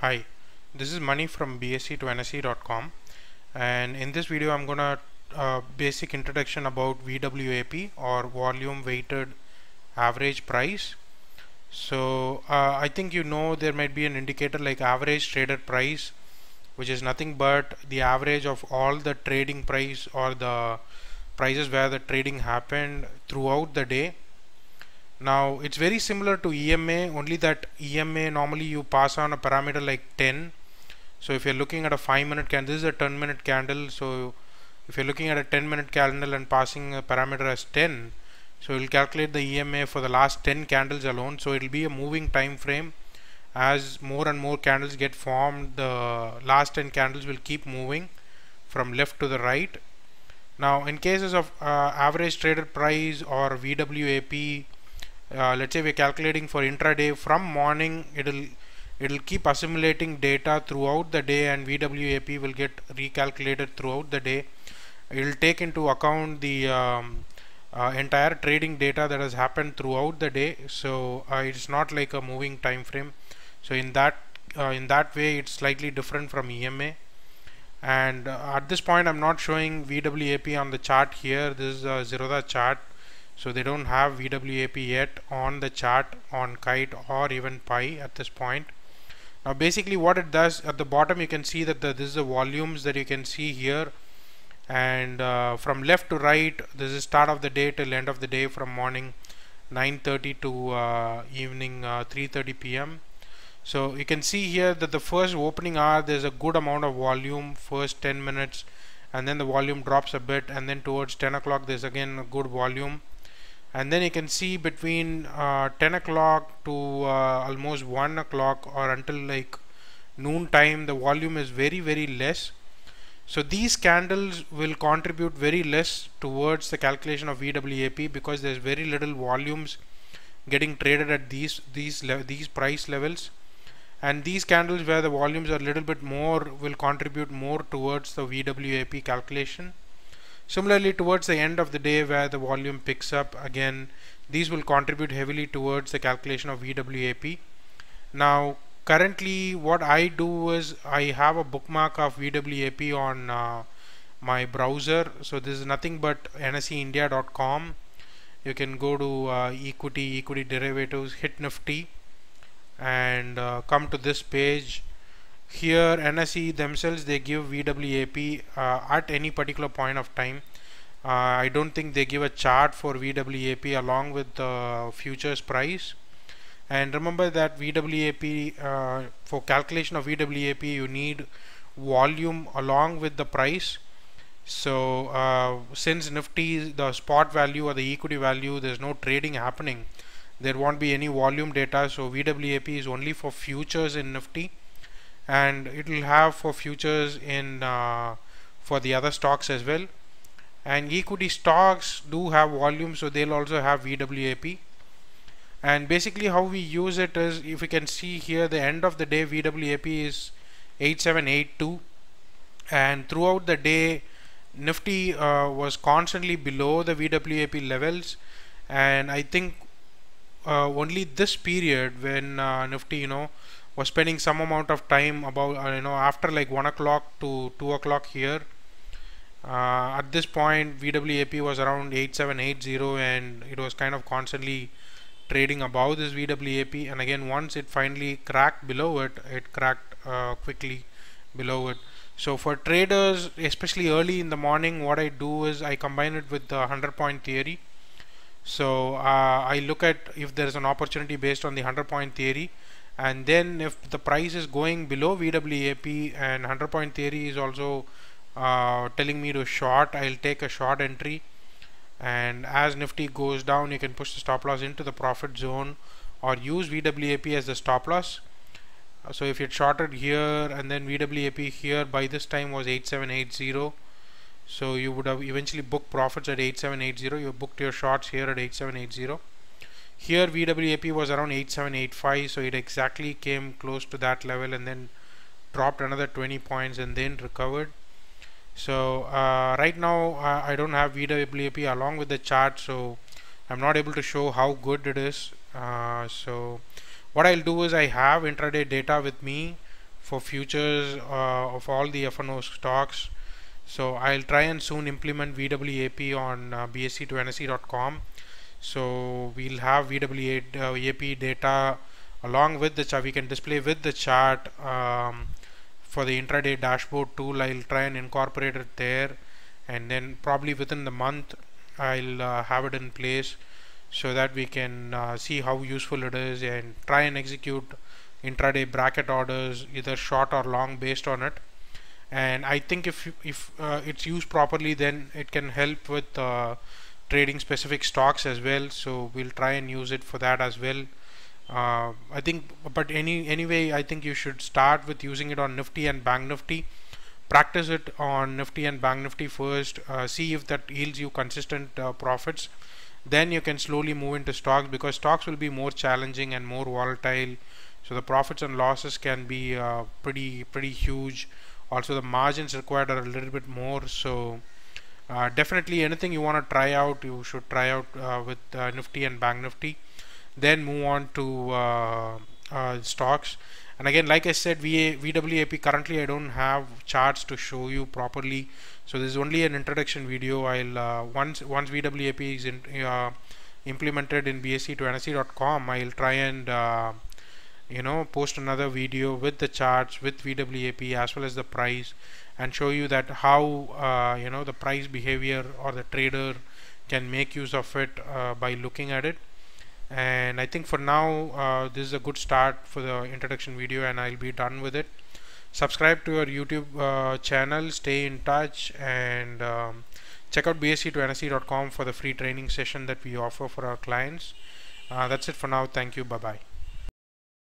Hi, this is Mani from BSE to NSE.com and in this video I'm gonna uh, basic introduction about VWAP or volume weighted average price. So uh, I think you know there might be an indicator like average traded price which is nothing but the average of all the trading price or the prices where the trading happened throughout the day now it's very similar to EMA only that EMA normally you pass on a parameter like 10 so if you're looking at a 5 minute candle this is a 10 minute candle. So if you're looking at a 10 minute candle and passing a parameter as 10 so it will calculate the EMA for the last 10 candles alone. So it will be a moving time frame. As more and more candles get formed the last 10 candles will keep moving from left to the right. Now in cases of uh, average traded price or VWAP uh, let's say we're calculating for intraday from morning it'll it'll keep assimilating data throughout the day and VWAP will get recalculated throughout the day. It'll take into account the um, uh, entire trading data that has happened throughout the day. So uh, it's not like a moving time frame. So in that uh, in that way it's slightly different from EMA and uh, at this point I'm not showing VWAP on the chart here. This is a Zerodha chart so they don't have VWAP yet on the chart on kite or even pi at this point. Now basically what it does at the bottom you can see that the, this is the volumes that you can see here. And uh, from left to right this is start of the day till end of the day from morning 9:30 to uh, evening 3:30 uh, p.m. so you can see here that the first opening hour there's a good amount of volume first 10 minutes and then the volume drops a bit and then towards 10 o'clock there's again a good volume and then you can see between uh, 10 o'clock to uh, almost 1 o'clock or until like noon time the volume is very very less. So these candles will contribute very less towards the calculation of VWAP because there's very little volumes getting traded at these these these price levels. And these candles where the volumes are a little bit more will contribute more towards the VWAP calculation Similarly towards the end of the day where the volume picks up again these will contribute heavily towards the calculation of VWAP. Now currently what I do is I have a bookmark of VWAP on uh, my browser. So this is nothing but nseindia.com you can go to uh, equity equity derivatives hit nifty and uh, come to this page here NSE themselves they give VWAP uh, at any particular point of time. Uh, I don't think they give a chart for VWAP along with the futures price. And remember that VWAP uh, for calculation of VWAP you need volume along with the price. So uh, since Nifty the spot value or the equity value there's no trading happening there won't be any volume data. So VWAP is only for futures in Nifty and it will have for futures in uh, for the other stocks as well. And equity stocks do have volume so they'll also have VWAP and basically how we use it is if you can see here the end of the day VWAP is 8782 and throughout the day Nifty uh, was constantly below the VWAP levels. And I think uh, only this period when uh, Nifty you know was spending some amount of time about uh, you know after like 1 o'clock to 2 o'clock here. Uh, at this point VWAP was around 8780 and it was kind of constantly trading above this VWAP and again once it finally cracked below it it cracked uh, quickly below it. So for traders especially early in the morning what I do is I combine it with the 100 point theory. So uh, I look at if there is an opportunity based on the 100 point theory and then if the price is going below VWAP and 100 point theory is also uh, telling me to short I'll take a short entry. And as Nifty goes down you can push the stop loss into the profit zone or use VWAP as the stop loss. So if you shorted here and then VWAP here by this time was 8780 so you would have eventually booked profits at 8780 you booked your shorts here at 8780 here VWAP was around 8785 so it exactly came close to that level and then dropped another 20 points and then recovered. So uh, right now uh, I don't have VWAP along with the chart so I'm not able to show how good it is. Uh, so what I'll do is I have intraday data with me for futures uh, of all the FNO stocks. So I'll try and soon implement VWAP on uh, BSE to NSE.com so we'll have VWAP data along with the chart we can display with the chart um, for the intraday dashboard tool. I'll try and incorporate it there. And then probably within the month I'll uh, have it in place so that we can uh, see how useful it is and try and execute intraday bracket orders either short or long based on it. And I think if if uh, it's used properly then it can help with uh, trading specific stocks as well so we'll try and use it for that as well. Uh, I think but any anyway I think you should start with using it on Nifty and Bank Nifty. Practice it on Nifty and Bank Nifty first uh, see if that yields you consistent uh, profits. Then you can slowly move into stocks because stocks will be more challenging and more volatile. So the profits and losses can be uh, pretty pretty huge. Also the margins required are a little bit more so uh, definitely anything you want to try out you should try out uh, with uh, Nifty and Bank Nifty. Then move on to uh, uh, stocks. And again like I said VA, VWAP currently I don't have charts to show you properly. So this is only an introduction video. I'll once once VWAP is in, implemented in BSE to NSE.com I'll try and you know post another video with the charts with VWAP as well as the price and show you that how uh, you know the price behavior or the trader can make use of it uh, by looking at it. And I think for now uh, this is a good start for the introduction video and I'll be done with it. Subscribe to our YouTube uh, channel stay in touch and um, check out bse to nsecom for the free training session that we offer for our clients. Uh, that's it for now. Thank you. Bye bye